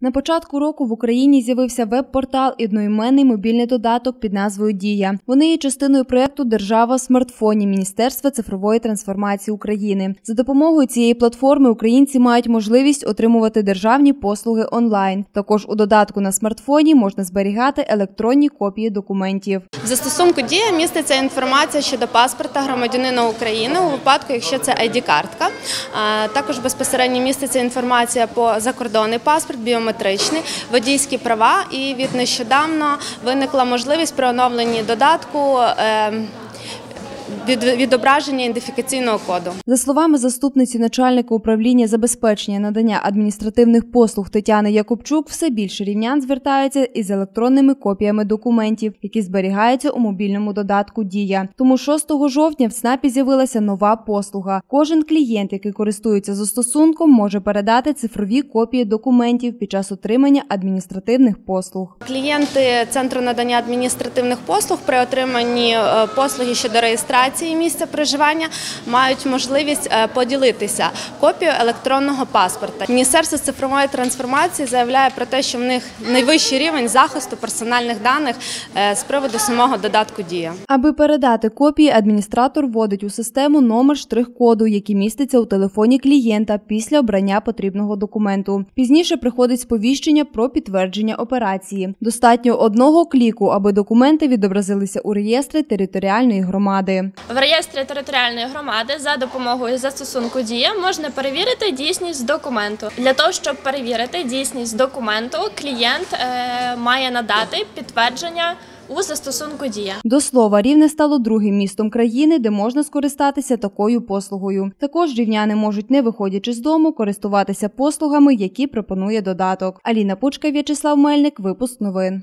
На початку року в Україні з'явився веб-портал і одноіменний мобільний додаток під назвою Дія. Вони є частиною проєкту Держава в смартфоні Міністерства цифрової трансформації України. За допомогою цієї платформи українці мають можливість отримувати державні послуги онлайн. Також у додатку на смартфоні можна зберігати електронні копії документів. В застосунку дія міститься інформація щодо паспорта громадянина України у випадку, якщо це ID-картка. Також безпосередньо міститься інформація по закордонний паспорт, біометричний, водійські права. І від нещодавно виникла можливість при оновленні додатку. ем, Відображення ідентифікаційного коду. За словами заступниці начальника управління забезпечення надання адміністративних послуг Тетяни Якубчук, все більше рівнян звертаються із електронними копіями документів, які зберігаються у мобільному додатку Дія. Тому 6 жовтня в ЦНАПі з'явилася нова послуга. Кожен клієнт, який користується застосунком, може передати цифрові копії документів під час отримання адміністративних послуг. Клієнти центру надання адміністративних послуг при отриманні е, послуги щодо реєстрації місця проживання мають можливість е, поділитися копією електронного паспорта. Міністерство цифрової трансформації заявляє про те, що в них найвищий рівень захисту персональних даних е, з приводу самого додатку Дія. Аби передати копії, адміністратор вводить у систему номер штрих-коду, який міститься у телефоні клієнта після обрання потрібного документу. Пізніше приходить сповіщення про підтвердження операції. Достатньо одного кліку, аби документи відобразилися у реєстрі територіальної В реєстрі територіальної громади за допомогою застосунку Дія можна перевірити дійсність документу. Для того щоб перевірити дійсність документу, клієнт е, має надати підтвердження у застосунку Дія. До слова, рівне стало другим містом країни, де можна скористатися такою послугою. Також рівняни можуть, не виходячи з дому, користуватися послугами, які пропонує додаток. Аліна Пучка, В'ячеслав Мельник, випуск новин.